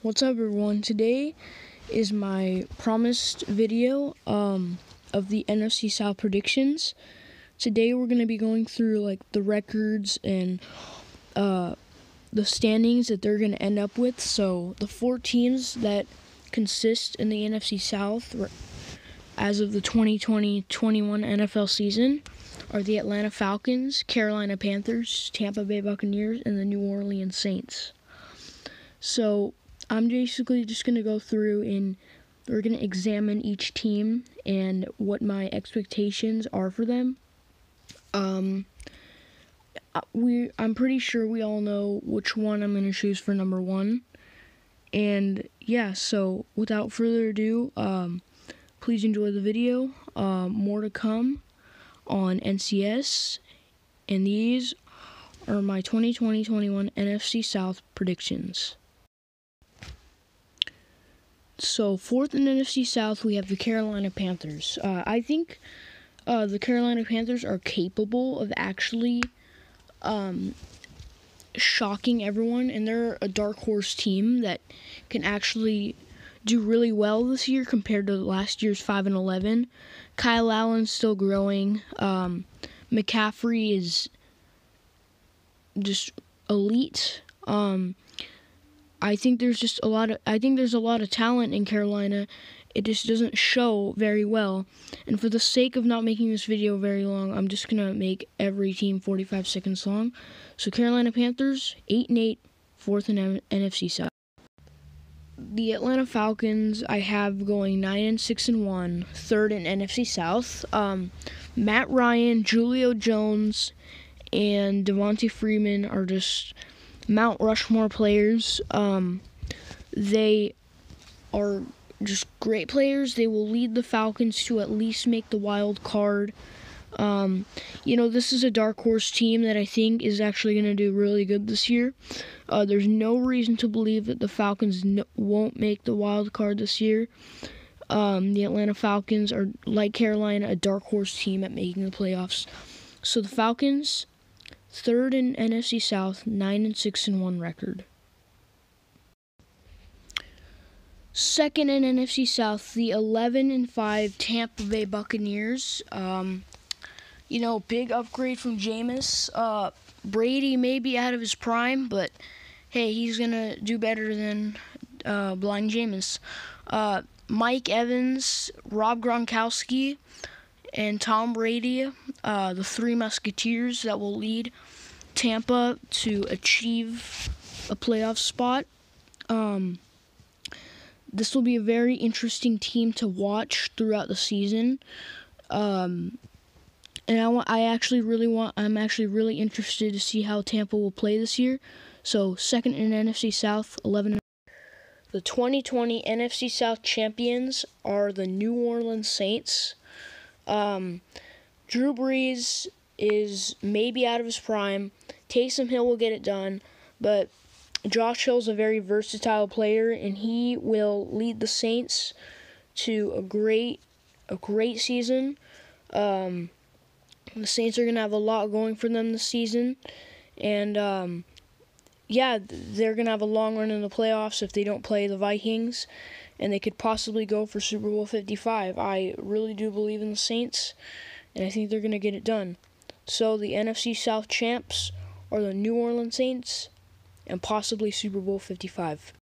What's up everyone? Today is my promised video um, of the NFC South predictions. Today we're going to be going through like the records and uh, the standings that they're going to end up with. So the four teams that consist in the NFC South as of the 2020-21 NFL season are the Atlanta Falcons, Carolina Panthers, Tampa Bay Buccaneers, and the New Orleans Saints. So I'm basically just going to go through and we're going to examine each team and what my expectations are for them. Um, uh, we I'm pretty sure we all know which one I'm going to choose for number one. And yeah, so without further ado, um, please enjoy the video. Uh, more to come on NCS, and these are my 2020-21 NFC South predictions. So fourth in NFC South, we have the Carolina Panthers. Uh, I think uh, the Carolina Panthers are capable of actually um, shocking everyone, and they're a dark horse team that can actually do really well this year compared to last year's five and eleven. Kyle Allen's still growing. Um, McCaffrey is just elite. Um, I think there's just a lot of I think there's a lot of talent in Carolina. It just doesn't show very well. And for the sake of not making this video very long, I'm just gonna make every team 45 seconds long. So Carolina Panthers, eight and eight, fourth in M- NFC South. The Atlanta Falcons, I have going nine and six and one, third in NFC South. Um, Matt Ryan, Julio Jones, and Devonta Freeman are just Mount Rushmore players. Um, they are just great players. They will lead the Falcons to at least make the wild card. Um, you know, this is a dark horse team that I think is actually going to do really good this year. Uh, there's no reason to believe that the Falcons no, won't make the wild card this year. Um, the Atlanta Falcons are, like Carolina, a dark horse team at making the playoffs. So the Falcons, third in NFC South, nine and six and one record. Second in NFC South, the eleven and five Tampa Bay Buccaneers. Um, you know, big upgrade from Jameis. Uh, Brady may be out of his prime, but hey, he's gonna do better than uh, blind Jameis. Uh, Mike Evans, Rob Gronkowski, and Tom Brady, uh, the three musketeers that will lead Tampa to achieve a playoff spot. Um, this will be a very interesting team to watch throughout the season. Um, and I want, I actually really want, I'm actually really interested to see how Tampa will play this year. So second in NFC South, 11. The 2020 NFC South champions are the New Orleans Saints. Um, Drew Brees is maybe out of his prime. Taysom Hill will get it done, but Josh Hill's a very versatile player, and he will lead the Saints to a great, a great season. Um, the Saints are gonna have a lot going for them this season, and um, yeah, they're gonna have a long run in the playoffs if they don't play the Vikings, and they could possibly go for Super Bowl 55. I really do believe in the Saints, and I think they're gonna get it done. So the NFC South champs are the New Orleans Saints and possibly Super Bowl 55.